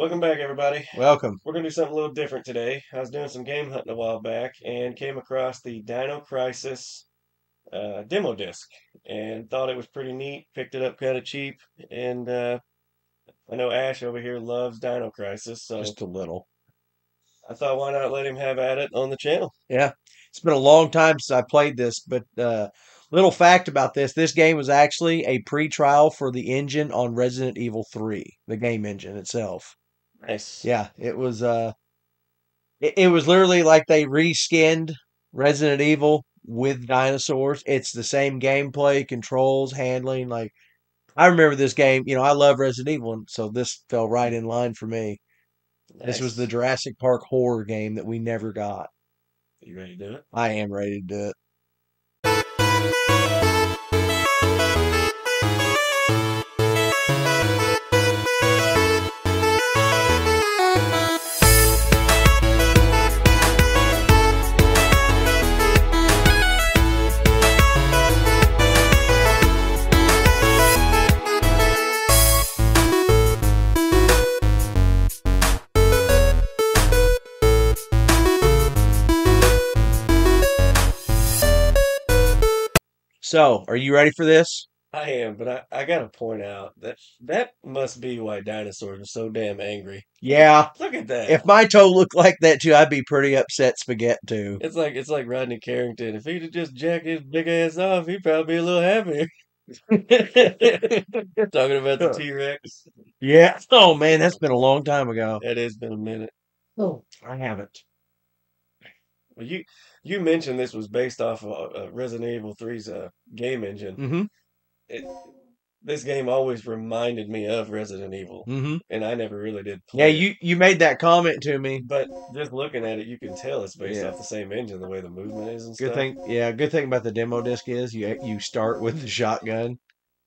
Welcome back, everybody. Welcome. We're going to do something a little different today. I was doing some game hunting a while back and came across the Dino Crisis uh, demo disc and thought it was pretty neat. Picked it up kind of cheap. And uh, I know Ash over here loves Dino Crisis, so Just a little. I thought why not let him have at it on the channel? Yeah. It's been a long time since I played this, but uh, little fact about this this game was actually a pre trial for the engine on Resident Evil 3, the game engine itself. Nice. Yeah, it was uh it, it was literally like they reskinned Resident Evil with dinosaurs. It's the same gameplay, controls, handling, like I remember this game, you know, I love Resident Evil, and so this fell right in line for me. This was the Jurassic Park horror game that we never got. You ready to do it? I am ready to do it. So, are you ready for this? I am, but I, I gotta point out that that must be why dinosaurs are so damn angry. Yeah. Look at that. If my toe looked like that too, I'd be pretty upset spaghetti too. It's like it's like Rodney Carrington. If he'd have just jacked his big ass off, he'd probably be a little happier. Talking about the T Rex. Yeah. Oh man, that's been a long time ago. That has been a minute. Oh, I haven't. Well, you you mentioned this was based off of uh, Resident Evil 3's uh, game engine. Mm-hmm. It, this game always reminded me of Resident Evil, Mm-hmm. and I never really did. Yeah, Play it. you you made that comment to me. But just looking at it, you can tell it's based Yeah. off the same engine, the way the movement is and Good stuff. thing, yeah. Good thing about the demo disc is you you start with the shotgun,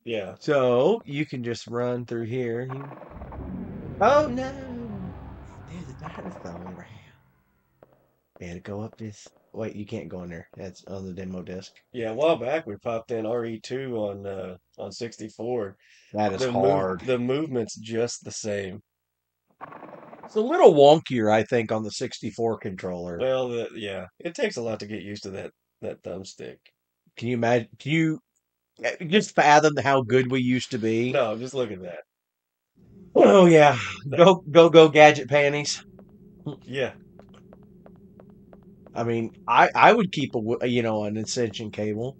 Yeah. so you can just run through here. Oh no! There's a dinosaur. To go up this. Wait, you can't go in there. That's on the demo disc. Yeah, a while back we popped in RE2 on uh, on 64. That is the hard. the movement's just the same. It's a little wonkier, I think, on the 64 controller. Well, the, yeah, it takes a lot to get used to that that thumbstick. Can you imagine? Can you uh, just fathom how good we used to be? No, just look at that. Oh yeah, go go go gadget panties. Yeah, I mean, I I would keep a you know an extension cable.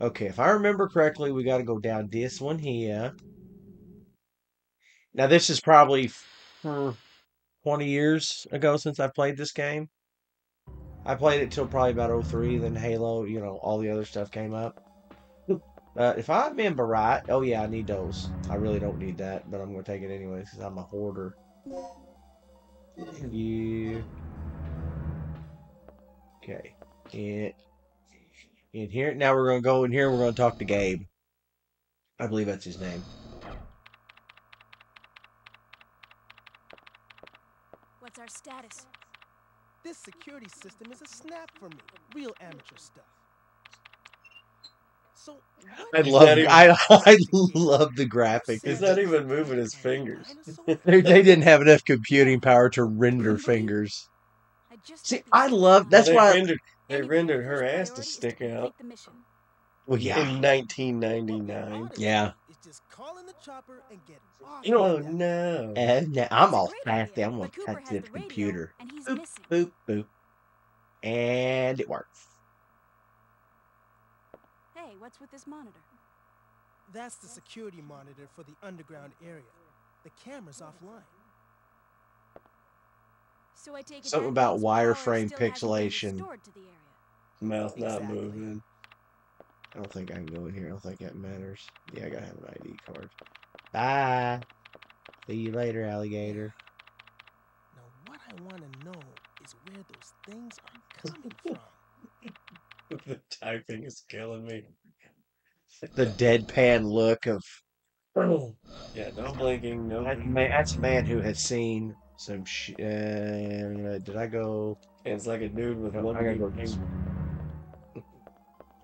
Okay, if I remember correctly, we got to go down this one here. Now this is probably for twenty years ago since I played this game. I played it till probably about 03, Then Halo, you know, all the other stuff came up. Uh, if I remember right, oh yeah, I need those. I really don't need that, but I'm gonna take it anyways because I'm a hoarder. You. Okay. In, in here. Now we're going to go in here. and We're going to talk to Gabe. I believe that's his name. What's our status? This security system is a snap for me. Real amateur stuff. So, I He's love. not even- I I love the graphics. he's not even moving his fingers. They, they didn't have enough computing power to render fingers. I just See, I love- that's they why- rendered they rendered her ass to stick out. Well, yeah. in 1999. Yeah. It's just call in the chopper and get off You know, oh no. Uh, and now I'm all great fancy. I'm gonna touch this the computer. Boop, boop, boop. And it works. Hey, what's with this monitor? That's the security monitor for the underground area. The camera's offline. So I take Something about wireframe still hasn't been pixelation. restored to. Mouth not Exactly. moving. I don't think I can go in here. I don't think that matters. Yeah, I gotta have an ID card. Bye. See you later, alligator. Now, what I want to know is where those things are coming from. the typing is killing me. The deadpan look of Yeah, no blinking, no. that man, that's a man who has seen some sh- uh, did I go? It's like a dude with one. I gotta go. beam.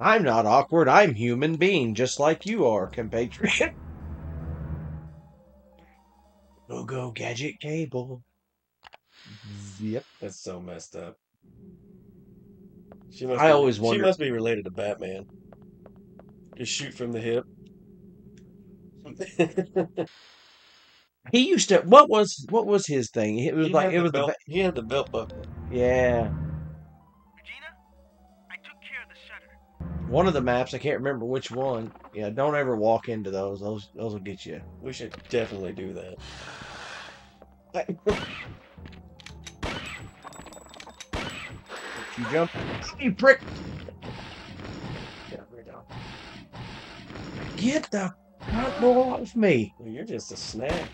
I'm not awkward. I'm human being, just like you are, compatriot. Go go gadget cable. Yep. That's so messed up. She must I be, always She must be related to Batman. Just shoot from the hip. He used to. What was what was his thing? It was He like had it the was belt, the he had the belt buckle. yeah. Regina, I took care of the shutter. One of the maps. I can't remember which one. Yeah. Don't ever walk into those. Those those will get you. We should definitely do that. You jump. You prick. Get the front door off me. Well, you're just a snack.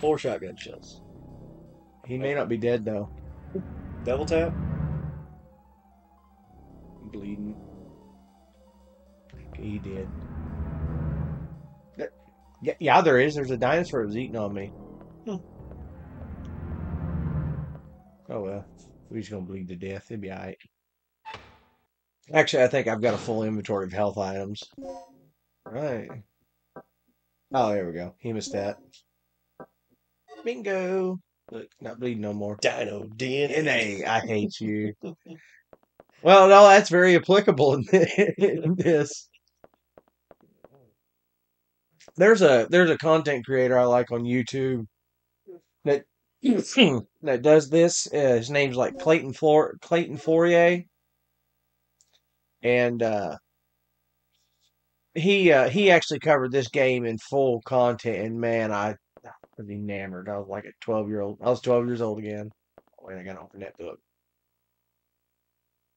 Four shotgun shells. He may not be dead though. Devil tap. Bleeding. He did. Yeah, yeah, there is. There's a dinosaur that was eating on me. Hmm. Oh well, we're just gonna bleed to death. It'll be alright. Actually, I think I've got a full inventory of health items. Right. Oh, there we go. Hemostat. Bingo. Look, not bleeding no more. Dino DNA. NA, I hate you. Well, no, that's very applicable in in this. There's a there's a content creator I like on YouTube that that does this. Uh, his name's like Clayton Flor Clayton Fourier, and uh, he uh, he actually covered this game in full content. And man, I was enamored. I was like a twelve year old. I was twelve years old again. Wait, I gotta open that book.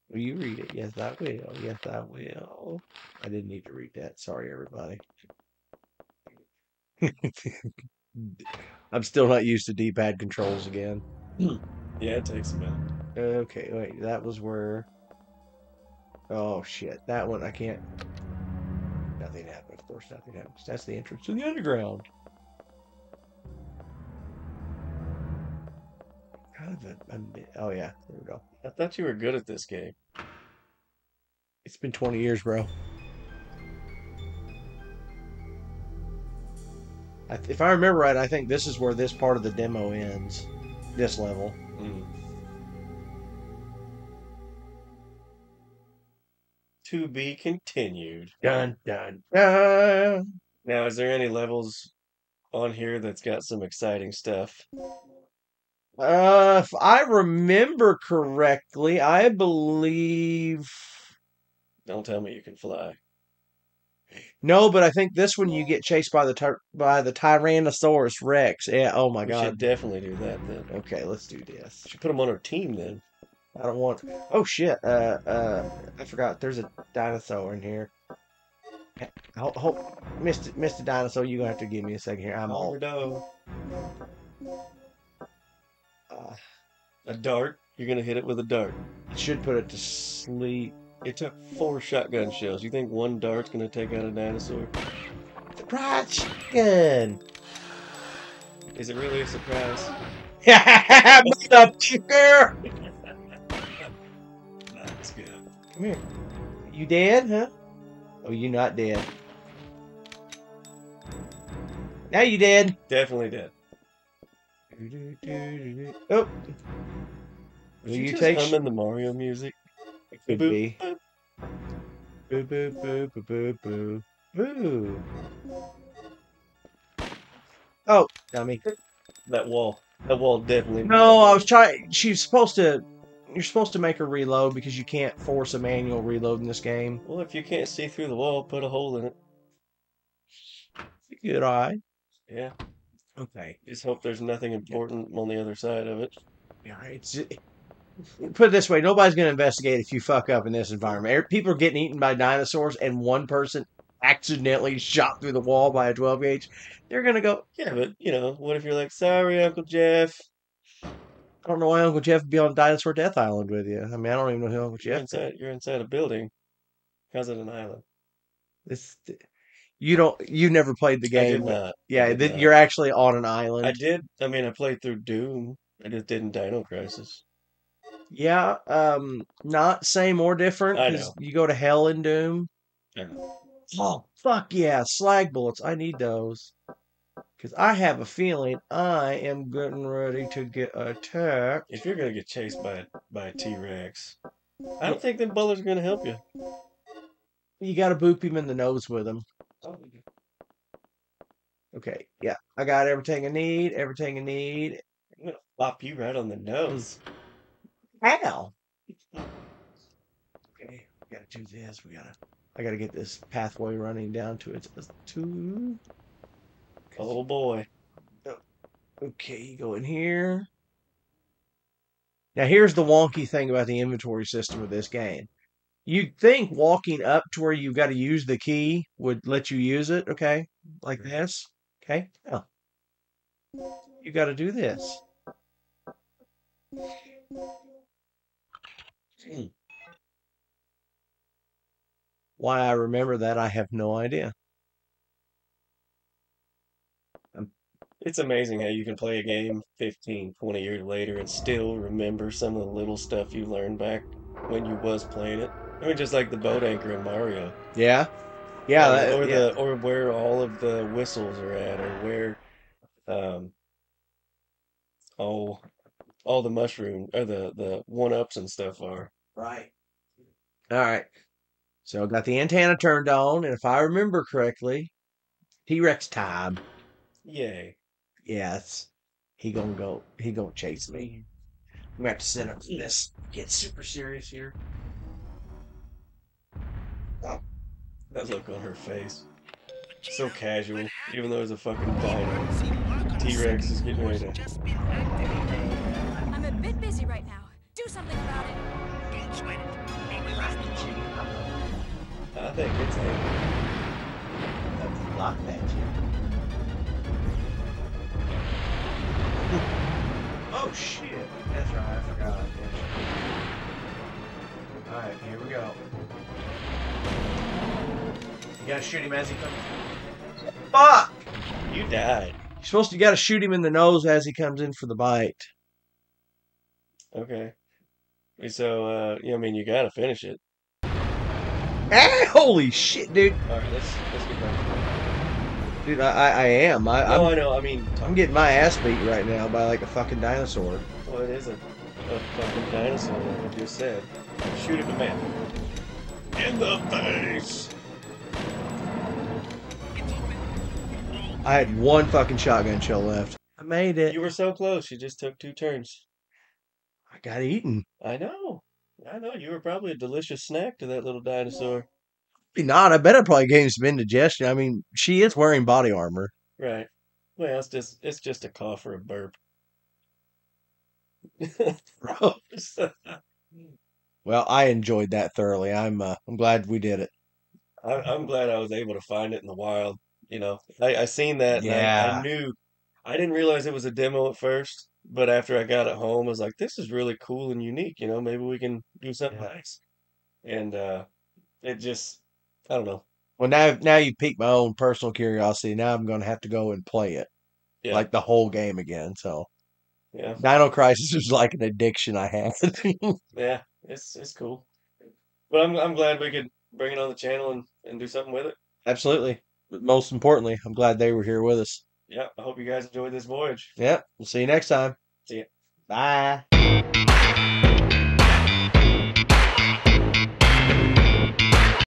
Will you read it? Yes, I will. Yes, I will. I didn't need to read that. Sorry, everybody. I'm still not used to D-pad controls again. Yeah, it takes a minute. Okay, wait. That was where. Oh shit! That one I can't. Nothing happened. Of course, nothing happens. That's the entrance to the underground. Kind of a, a oh yeah, there we go. I thought you were good at this game. It's been 20 years, bro. If I remember right, I think this is where this part of the demo ends. This level. Mm. To be continued. Dun dun dun. Now, is there any levels on here that's got some exciting stuff? Uh, if I remember correctly, I believe Don't tell me you can fly. no, but I think this one you get chased by the by the Tyrannosaurus Rex. Yeah. Oh my we god. should definitely do that then. Okay, let's do this. Should put them on our team then. I don't want. Oh shit! Uh, uh, I forgot. There's a dinosaur in here. Hold, hold, Mr. Mr. Dinosaur, you're gonna have to give me a second here. I'm all. Alredo. Uh, A dart. You're gonna hit it with a dart. should put it to sleep. It took four shotgun shells. You think one dart's gonna take out a dinosaur? Surprise chicken! Is it really a surprise? Yeah, Motherfucker! Come here. You dead, huh? Oh, you not dead. Now you dead. Definitely dead. Oh, Was Will you, you take- humming the Mario music? It could Boop, be. boop. Boo boo boo boo boo boo boo. Oh, dummy. That wall. That wall definitely. No, I was trying. She's supposed to. You're supposed to make a reload because you can't force a manual reload in this game. Well, if you can't see through the wall, put a hole in it. Good eye. Yeah. Okay. Just hope there's nothing important on the other side of it. Yeah, it's. Put it this way: nobody's going to investigate if you fuck up in this environment. Er- People are getting eaten by dinosaurs, and one person accidentally shot through the wall by a 12 gauge. They're going to go. Yeah, but you know, what if you're like, sorry, Uncle Jeff? I don't know why Uncle Jeff would be on Dinosaur Death Island with you. I mean, I don't even know who Uncle You're Jeff is. inside. You're inside a building. How's it an island? This, you don't. You never played the I game. did not. Yeah, th- you're actually on an island. I did. I mean, I played through Doom. I just didn't Dino Crisis. Yeah, um, not same or different. I know. You go to hell in Doom. Oh, fuck yeah. Slag bullets. I need those. Because I have a feeling I am getting ready to get attacked. If you're gonna get chased by by a T Rex, I don't think them bullets are gonna help you. You got to boop him in the nose with them. Oh, okay, yeah. I got everything I need. Everything I need. I'm gonna flop you right on the nose. How? Okay, we gotta do this. We gotta. I gotta get this pathway running down to its two. Oh boy. Okay, you go in here. Now, here's the wonky thing about the inventory system of this game. You'd think walking up to where you've got to use the key would let you use it, okay? Like this. Okay? No. You got to do this. Hmm. Why I remember that, I have no idea. It's amazing how you can play a game 15, 20 years later and still remember some of the little stuff you learned back when you was playing it. I mean, just like the boat anchor in Mario. Yeah? Yeah. or, that- or yeah. the or where all of the whistles are at, or where, um, oh, all the mushroom or the the one ups and stuff are. Right. All right. So I got the antenna turned on, and if I remember correctly, T Rex time. Yay! Yes. He gonna go. He gonna chase me. I'm have to set up this. Get super serious here. Oh, that look on her face, so casual, even though there's a fucking dino. See, the lock on the T-Rex is getting ready to- just been activated. I'm a bit busy right now. Do something about it. Don't sweat it. Don't relax the. I think it's a Lock that shit. Oh shit! That's right. I forgot. All right, here we go. You gotta shoot him as he comes. Fuck! you died. You're supposed to you gotta shoot him in the nose as he comes in for the bite. Okay. So, uh, yeah, I mean, you gotta finish it. Ah, holy shit, dude! All right, let's let's get back. Dude, I, I, I am. I, No, I'm, I know. I mean, I'm getting my ass beat right now by like a fucking dinosaur. well, it is a, a fucking dinosaur, like I just said. Shoot at the man. In the face. I had one fucking shotgun shell left. I made it. You were so close. You just took two turns. I got eaten. I know. I know. You were probably a delicious snack to that little dinosaur. Not. I bet I probably gave him some indigestion. I mean, she is wearing body armor. Right. Well, it's just it's just a cough or a burp. Well, I enjoyed that thoroughly. I'm uh, I'm glad we did it. I, I'm glad I was able to find it in the wild. You know, I, I seen that. And I, Yeah. I knew. I didn't realize it was a demo at first, but after I got it home, I was like, "This is really cool and unique." You know, maybe we can do something Yeah. nice. And uh, it just, I don't know. Well, now now you piqued my own personal curiosity. Now I'm going to have to go and play it, Yeah. like the whole game again. So, Yeah, Dino Crisis is like an addiction I had. yeah, it's it's cool. But I'm I'm glad we could bring it on the channel and and do something with it. Absolutely. But most importantly, I'm glad they were here with us. Yeah, I hope you guys enjoyed this voyage. Yeah, We'll see you next time. See ya. Bye.